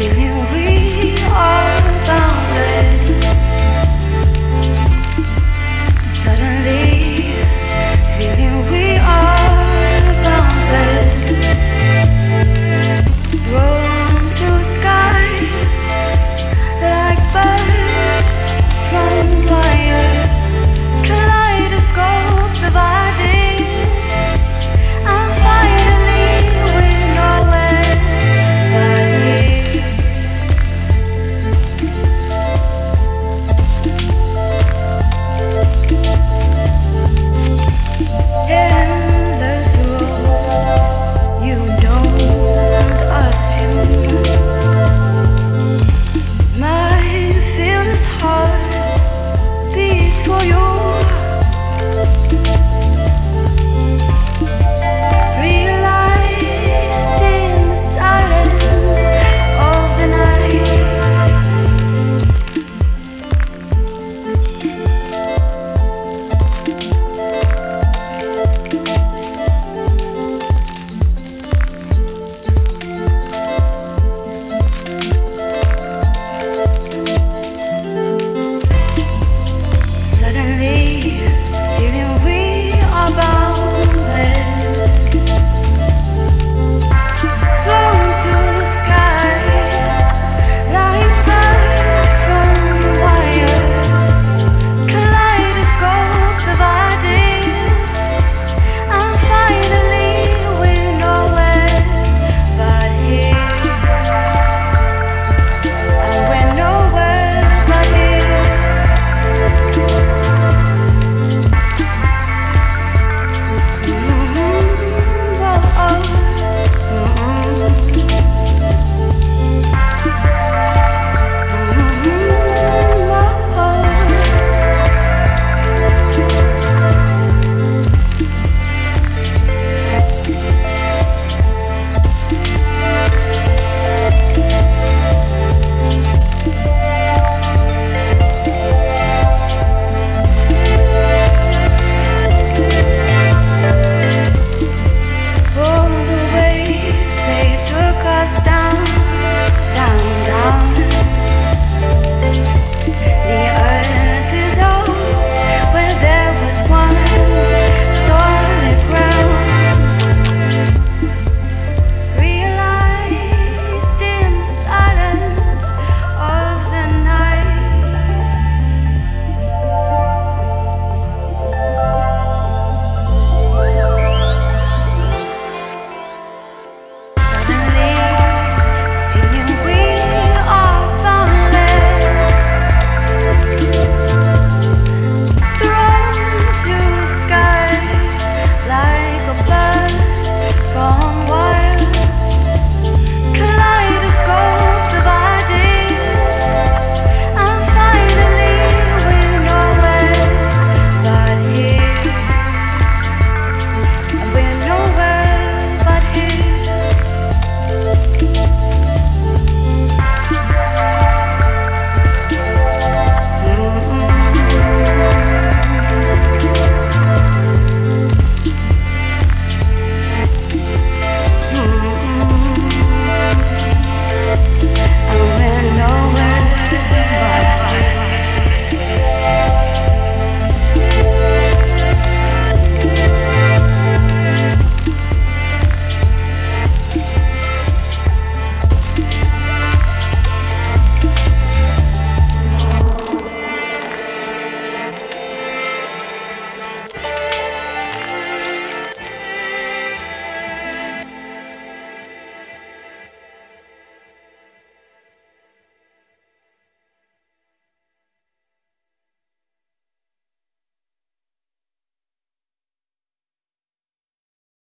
to you.